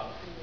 없다.